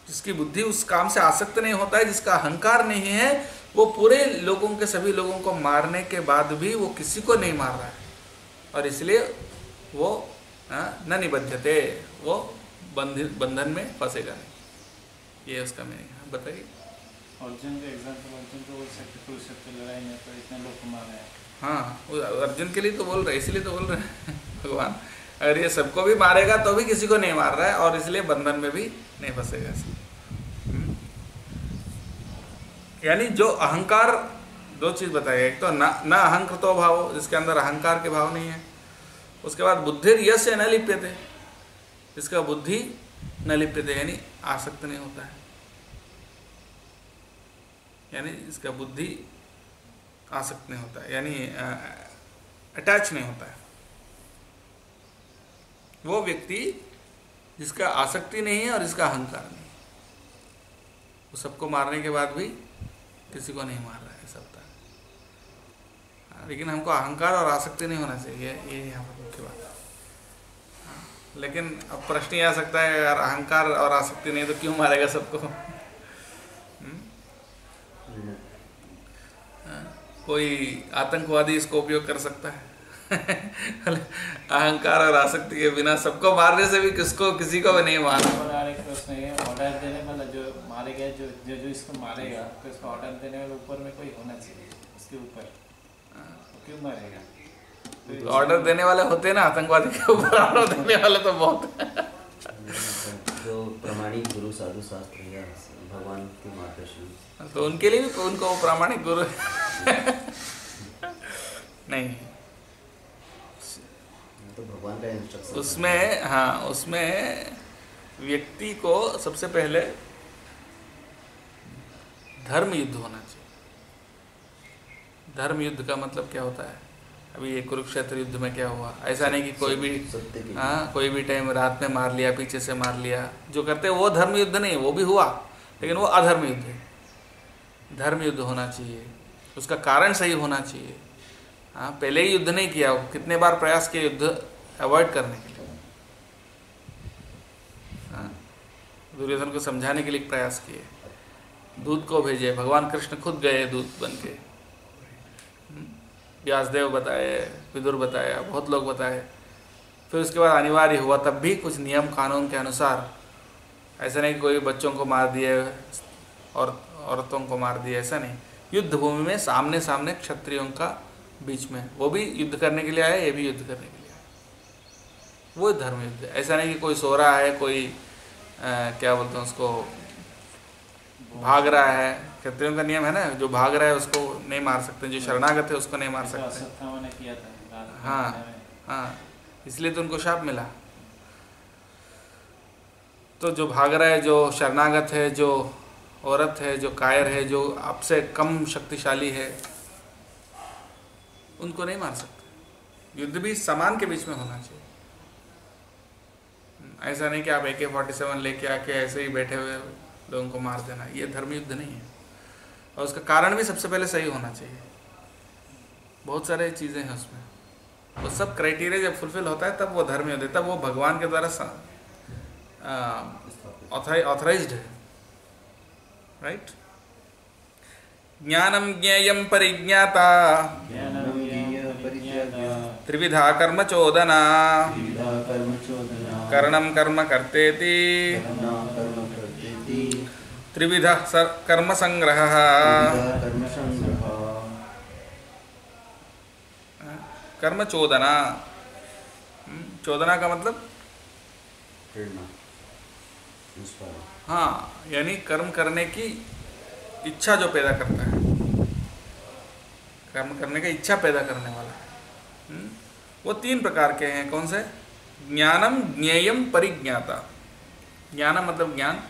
जिसकी बुद्धि उस काम से आसक्त नहीं होता है, जिसका अहंकार नहीं है, वो पूरे लोगों के, सभी लोगों को मारने के बाद भी वो किसी को नहीं मार रहा है। और इसलिए वो न निबद्धते, वो बंधन में फंसेगा नहीं। ये उसका मैंने बताइए। अर्जुन का अर्जुन को बोल सकते कुरुक्षेत्र लड़ाई में तो इतने लोग मारे हैं। हाँ अर्जुन के लिए तो बोल रहे, इसलिए तो बोल रहे हैं, <laughs> भगवान। अगर ये सबको भी मारेगा तो भी किसी को नहीं मार रहा है, और इसलिए बंधन में भी नहीं फंसेगा हम्म। यानी जो अहंकार, दो चीज़ बताई एक तो न न अहंकृतो भाव, जिसके अंदर अहंकार के भाव नहीं है। उसके बाद बुद्धि यश न लिप्यते जिसका बुद्धि न लिप्यते यानी आसक्त नहीं होता है। यानी इसका बुद्धि आसक्त नहीं होता है यानी अटैच नहीं होता है। वो व्यक्ति जिसका आसक्ति नहीं है और इसका अहंकार नहीं है। वो सबको मारने के बाद भी किसी को नहीं मार रहा है सबका। हाँ, लेकिन हमको अहंकार और आसक्ति नहीं होना चाहिए ये यहाँ पर मुख्य बात है। हाँ। लेकिन अब प्रश्न ये आ सकता है अगर अहंकार और आसक्ति नहीं तो क्यों मारेगा सबको? कोई आतंकवादी इसको उपयोग कर सकता है? <laughs> अहंकार और आसक्ति के बिना सबको मारने से भी किसको किसी को भी नहीं मारना। एक प्रश्न ये ऑर्डर देने वाला जो मारे गए जो जो जो इसको मारेगा तो इसको ऑर्डर देने वाले ऊपर में कोई होना चाहिए उसके ऊपर। वो क्यों मारेगा? तो ऑर्डर देने वाले होते हैं ना आतंकवादी के ऊपर ऑर्डर देने वाले तो बहुत <laughs> जो प्रमाणिक गुरु साधु शास्त्र या भगवान के मार्गदर्शन। तो उनके लिए भी उनको वो प्रामाणिक गुरु नहीं। तो भगवान का इंस्ट्रक्शन उसमें हाँ उसमें व्यक्ति को सबसे पहले धर्म युद्ध होना चाहिए। धर्म युद्ध का मतलब क्या होता है? अभी ये कुरुक्षेत्र युद्ध में क्या हुआ? ऐसा नहीं कि कोई भी हाँ कोई भी टाइम रात में मार लिया पीछे से मार लिया जो करते हैं वो धर्म युद्ध नहीं वो भी हुआ लेकिन वो अधर्म युद्ध है। धर्म युद्ध होना चाहिए। उसका कारण सही होना चाहिए। हाँ पहले ही युद्ध नहीं किया कितने बार प्रयास किए युद्ध अवॉइड करने के लिए। हाँ दुर्योधन को समझाने के लिए प्रयास किए। दूध को भेजे भगवान कृष्ण खुद गए दूध बन के हम्म, व्यासदेव बताए विदुर बताया बहुत लोग बताए। फिर उसके बाद अनिवार्य हुआ तब भी कुछ नियम कानून के अनुसार ऐसा नहीं कोई बच्चों को मार दिए और औरतों को मार दिया ऐसा नहीं। युद्ध भूमि में सामने सामने क्षत्रियों का बीच में। वो भी युद्ध करने के लिए आए ये भी युद्ध करने के लिए आए। वो धर्म युद्ध ऐसा नहीं कि कोई सो रहा है कोई अ, क्या बोलते हैं उसको भाग रहा है। क्षत्रियों का नियम है ना जो भाग रहा है उसको नहीं मार सकते जो शरणागत है उसको नहीं मार सकते। किया था हाँ हाँ। इसलिए तो उनको शाप मिला। तो जो भाग रहा है जो शरणागत है जो औरत है, जो कायर है, जो आपसे कम शक्तिशाली है, उनको नहीं मार सकते। युद्ध भी समान के बीच में होना चाहिए। ऐसा नहीं कि आप ए के फोर्टी सेवन लेके आके ऐसे ही बैठे हुए लोगों को मार देना, ये धर्म युद्ध नहीं है। और उसका कारण भी सबसे पहले सही होना चाहिए। बहुत सारे चीज़ें हैं उसमें। वो सब क्राइटेरिया जब फुलफिल होता है, तब वो धर्म युद्ध है, तब वो भगवान के द्वारा ऑथराइज्ड है। राइट ज्ञानम ज्ञेयम परिज्ञाता ज्ञानं ज्ञेयं परिज्ञाता, त्रिविधा कर्म चोदना विधा कर्म कर्म करतेति त्रिविध सर- कर्म संग्रह विधा कर्म चोदना चोदना का मतलब हाँ यानी कर्म करने की इच्छा जो पैदा करता है। कर्म करने का इच्छा पैदा करने वाला है। हम्म? वो तीन प्रकार के हैं। कौन से? ज्ञानम, ज्ञेयम, परिज्ञाता। ज्ञानम मतलब ज्ञान।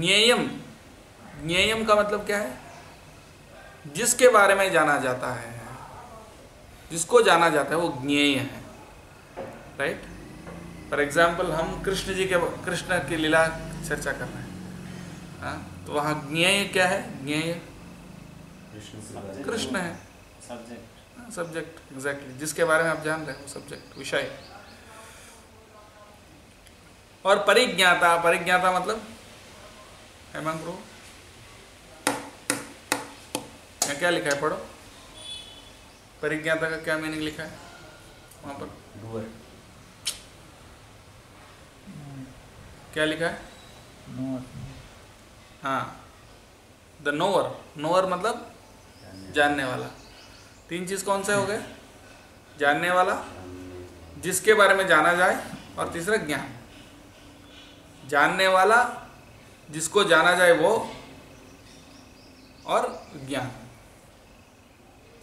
ज्ञेयम ज्ञेयम का मतलब क्या है? जिसके बारे में जाना जाता है, जिसको जाना जाता है, वो ज्ञेय है। राइट फॉर एग्ज़ाम्पल हम कृष्ण जी के, कृष्ण की लीला चर्चा कर रहे हैं। हाँ तो वहाँ ज्ञेय क्या है? ज्ञेय? कृष्ण है। सब्जेक्ट एग्जैक्टली जिसके बारे में आप जान रहे हो सब्जेक्ट विषय। और परिज्ञाता परिज्ञाता मतलब? हेमंत प्रभु क्या लिखा है? पढ़ो। परिज्ञाता का क्या मीनिंग लिखा है? वहाँ पर। डूअर क्या लिखा है? हाँ। द नोअर नोअर मतलब जानने वाला। तीन चीज़ कौन से हो गए? जानने वाला जिसके बारे में जाना जाए और तीसरा ज्ञान। जानने वाला जिसको जाना जाए वो और ज्ञान।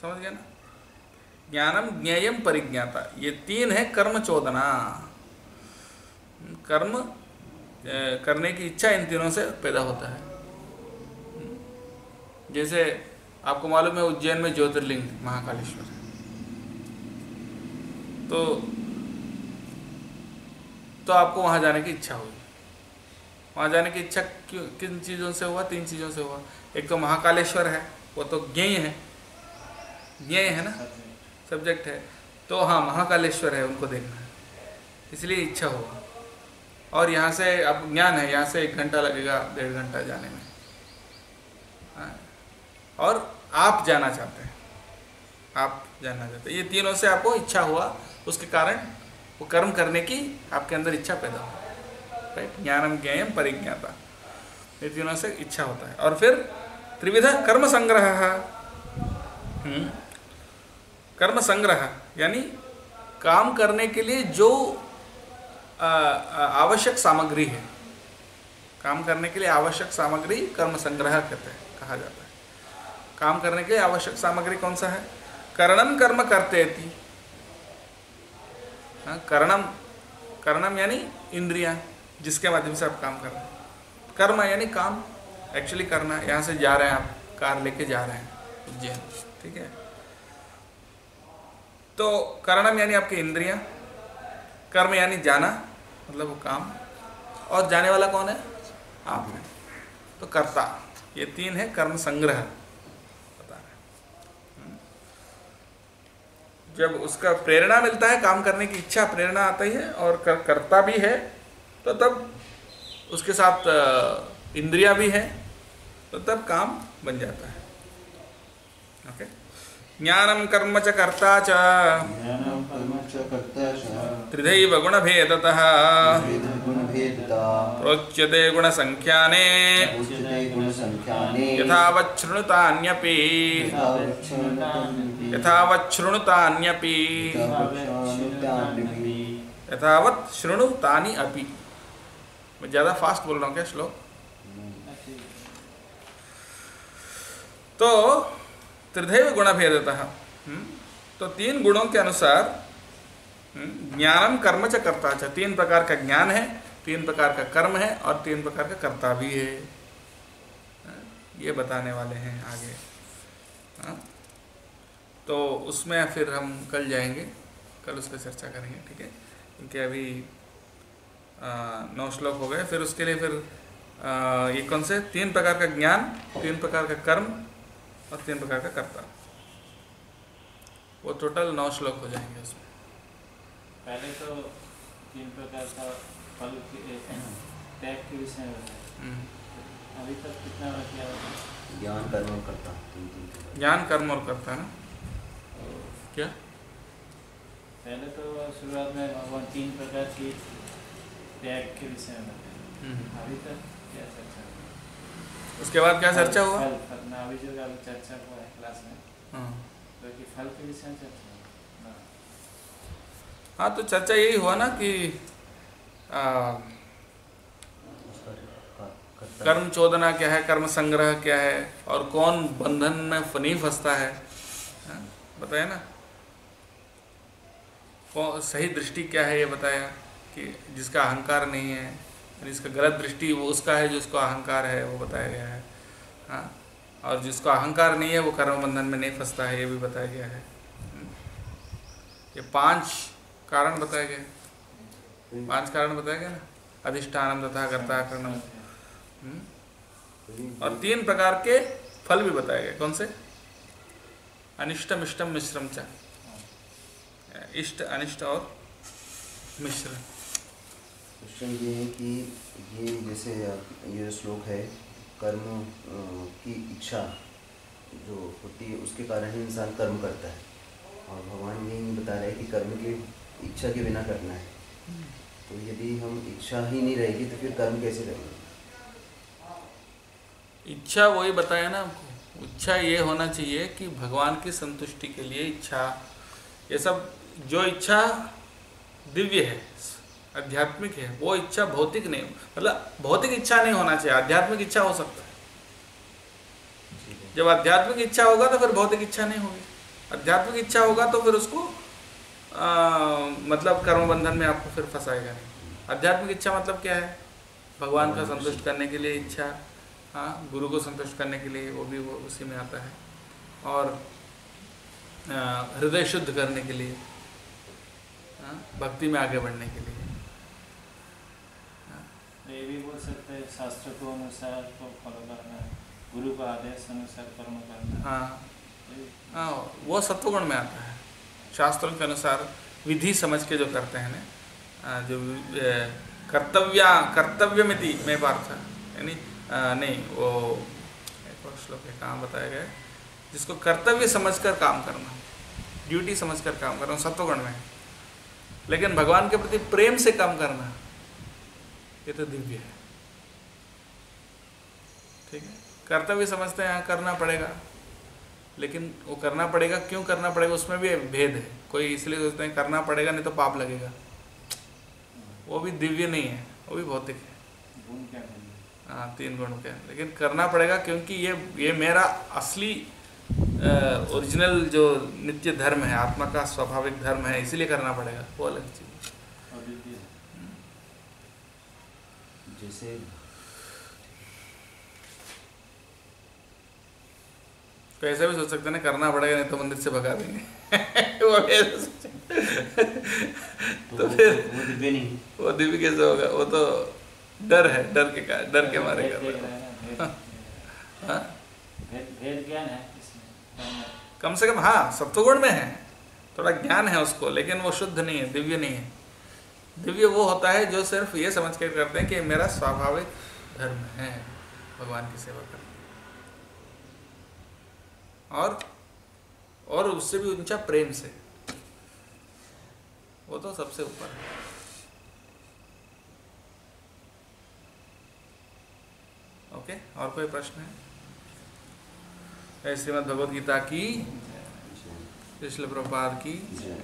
समझ गया ना? ज्ञानम ज्ञेयम परिज्ञाता। ये तीन है कर्म चोदना। कर्म करने की इच्छा इन तीनों से पैदा होता है। जैसे आपको मालूम है उज्जैन में ज्योतिर्लिंग महाकालेश्वर। है तो तो आपको वहाँ जाने की इच्छा हुई। वहाँ जाने की इच्छा क्यों किन चीज़ों से हुआ? तीन चीज़ों से हुआ। एक तो महाकालेश्वर है वो तो ज्ञेय है। ज्ञेय है ना? सब्जेक्ट है। तो हाँ महाकालेश्वर है उनको देखना। है इसलिए इच्छा होगा और यहाँ से अब ज्ञान है यहाँ से एक घंटा लगेगा डेढ़ घंटा जाने में। हाँ। और आप जाना चाहते हैं। आप जानना चाहते हैं। ये तीनों से आपको इच्छा हुआ उसके कारण वो कर्म करने की आपके अंदर इच्छा पैदा हुई। राइट? ज्ञानम ज्ञेयम परिज्ञाता। ये तीनों से इच्छा होता है। और फिर त्रिविध कर्म संग्रह। हम्म, कर्म संग्रह यानी काम करने के लिए जो आवश्यक सामग्री है। काम करने के लिए आवश्यक सामग्री कर्म संग्रह कहते हैं कहा जाता है। काम करने के लिए आवश्यक सामग्री कौन सा है? करणम कर्म करते थी हाँ, करणम करणम यानी इंद्रिया जिसके माध्यम से आप काम कर रहे हैं। कर्म यानी काम। एक्चुअली करना यहाँ से जा रहे हैं आप कार लेके जा रहे हैं। उज्जैन ठीक है। तो करणम यानी आपकी इंद्रियाँ कर्म यानी जाना मतलब वो काम। और जाने वाला कौन है? आप हैं। तो कर्ता ये तीन है कर्म संग्रह। बता रहे जब उसका प्रेरणा मिलता है काम करने की इच्छा प्रेरणा आती है और कर, करता भी है तो तब उसके साथ इंद्रिया भी है तो तब काम बन जाता है। ओके? ज्ञानम कर्म च कर्ता च। त्रिदैव गुणभेदतः। प्रोच्यते गुणसङ्ख्याने यथावच्छृणुतान्यपि। यथावच्छृणुतान्यपि। यथावत् यथावत् शृणुतानि अपि। मैं ज़्यादा फास्ट बोल रहा हूँ क्या श्लोक? तो त्रिदैव गुणभेदतः हम्म, तो तीन गुणों के अनुसार ज्ञानम कर्म च कर्ता च। तीन प्रकार का ज्ञान है तीन प्रकार का कर्म है और तीन प्रकार का कर्ता भी है। हाँ, ये बताने वाले हैं आगे। हाँ, तो उसमें फिर हम कल जाएँगे कल उस पर चर्चा करेंगे ठीक है? क्योंकि अभी नौ श्लोक हो गए फिर उसके लिए फिर ये कौन से? तीन प्रकार का ज्ञान तीन प्रकार का कर्म और तीन प्रकार का कर्ता। वो टोटल नौ श्लोक हो जाएँगे उसमें। पहले तो तीन प्रकार का फल टैग के विषय में हम्म। अभी तक कितना है? ज्ञान कर्म और कर्ता ज्ञान कर्म और कर्ता ना? क्या? पहले तो शुरुआत में भगवान तीन प्रकार की टैग के विषय में हम्म। अभी तक क्या चर्चा हुआ? उसके बाद क्या चर्चा हुआ? फल फल। ना अभी जो चर्चा हुआ है क्लास में। हाँ। तो कि फल के विषय में चर्चा हाँ। हाँ तो चर्चा यही हुआ ना कि आ, कर्म चोदना क्या है कर्म संग्रह क्या है और कौन बंधन में फनी फंसता है हाँ, बताया ना कौन सही दृष्टि क्या है ये बताया कि जिसका अहंकार नहीं है जिसका गलत दृष्टि वो उसका है जिसको अहंकार है वो बताया गया है हाँ और जिसको अहंकार नहीं है वो कर्म बंधन में नहीं फंसता है ये भी बताया गया है। ये पाँच कारण बताए गए पाँच कारण बताया गया ना? अधिष्ठानम तथा कर्ता कर्णम। हम्म। और तीन प्रकार के फल भी बताए गए। कौन से? अनिष्टम इष्टम मिश्रम च। इष्ट, अनिष्ट और मिश्र। क्वेश्चन ये है कि ये जैसे ये श्लोक है, कर्म की इच्छा जो होती है, उसके कारण ही इंसान कर्म करता है। और भगवान ये नहीं बता रहे हैं कि कर्म की इच्छा के बिना करना है। तो यदि हम इच्छा ही नहीं रहेगी तो फिर कर्म कैसे करेंगे? इच्छा वही बताया ना आपको इच्छा ये होना चाहिए कि भगवान की संतुष्टि के लिए इच्छा ये सब जो इच्छा दिव्य है आध्यात्मिक है वो इच्छा भौतिक नहीं मतलब भौतिक इच्छा नहीं होना चाहिए आध्यात्मिक इच्छा हो सकता है। है। जब आध्यात्मिक इच्छा होगा तो फिर भौतिक इच्छा नहीं होगी। आध्यात्मिक इच्छा होगा तो फिर उसको आ, मतलब कर्म बंधन में आपको फिर फंसाएगा नहीं। आध्यात्मिक इच्छा मतलब क्या है? भगवान का संतुष्ट करने के लिए इच्छा हाँ गुरु को संतुष्ट करने के लिए वो भी वो उसी में आता है। और हृदय शुद्ध करने के लिए हाँ, भक्ति में आगे बढ़ने के लिए। तो ये भी बोल सकते हैं शास्त्र को अनुसार को फॉलो करना है गुरु का आदेश अनुसार कर्म करना हाँ। हाँ वो सत्वगुण में आता है। शास्त्रों के अनुसार विधि समझ के जो करते हैं ना जो कर्तव्य, कर्तव्यमिति में पार्थ यानी नहीं, वो एक और श्लोक है, कहाँ बताया गया जिसको कर्तव्य समझकर काम करना ड्यूटी समझकर काम करना सत्वगुण में लेकिन भगवान के प्रति प्रेम से काम करना, ये तो दिव्य है। ठीक है? कर्तव्य समझते हाँ करना पड़ेगा। लेकिन वो करना पड़ेगा क्यों करना पड़ेगा उसमें भी भेद है। कोई इसलिए सोचते हैं करना पड़ेगा नहीं तो पाप लगेगा। वो भी दिव्य नहीं है वो भी भौतिक है। गुण क्या करना हाँ तीन गुण के लेकिन करना पड़ेगा क्योंकि ये ये मेरा असली ओरिजिनल जो नित्य धर्म है आत्मा का स्वाभाविक धर्म है इसीलिए करना पड़ेगा। वो अलग चीज़ जैसे तो ऐसा भी सोच सकते हैं ना करना पड़ेगा नहीं तो मंदिर से भगा देंगे। <laughs> वो भी ऐसा। तो तो फिर- वो दिव्य नहीं। वो दिव्य कैसे होगा? वो तो डर है डर के का डर के मारे कर रहे हो। हैं हाँ? है? कम से कम हाँ सत्वगुण में है। थोड़ा ज्ञान है उसको लेकिन वो शुद्ध नहीं है दिव्य नहीं है। दिव्य वो होता है जो सिर्फ़ ये समझ के करते हैं कि मेरा स्वाभाविक धर्म है भगवान की सेवा और और उससे भी ऊँचा प्रेम से। वो तो सबसे ऊपर है। ओके और कोई प्रश्न है? श्रीमद भगवद गीता की कृष्ण प्रपाद की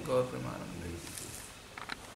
गौर प्रमाण